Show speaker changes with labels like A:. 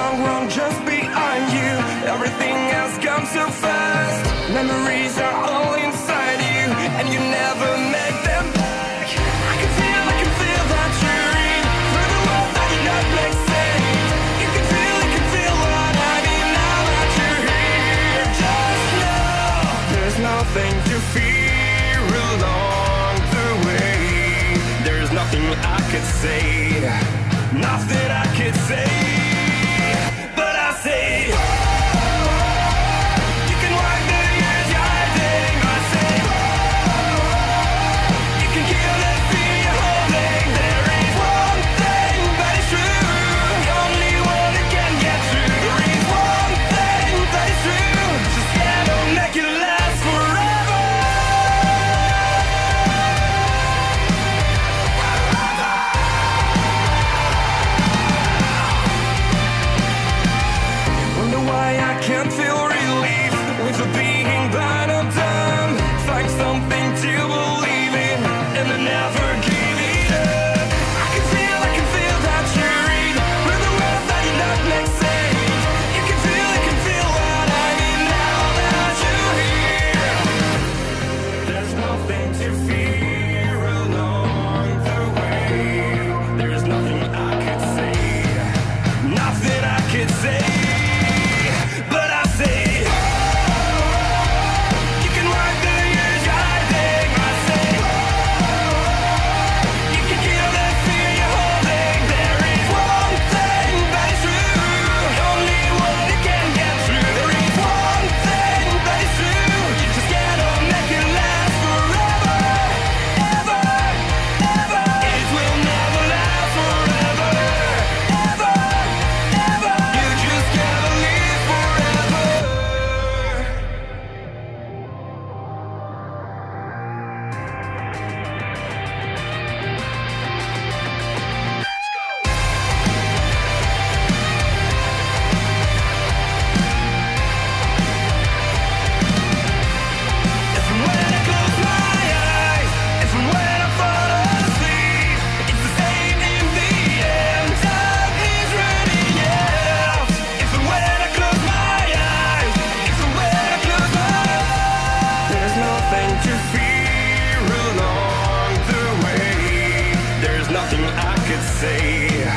A: someone just behind you. Everything has come so fast. Memories are all inside you And you never make them. Back I can feel, I can feel that you're jury through the world that did not make sense. You can feel, you can feel what I mean Now that you're here. Just know There's nothing to fear along the way. There's nothing I could say. Can't say to fear along the way. There's nothing I could say.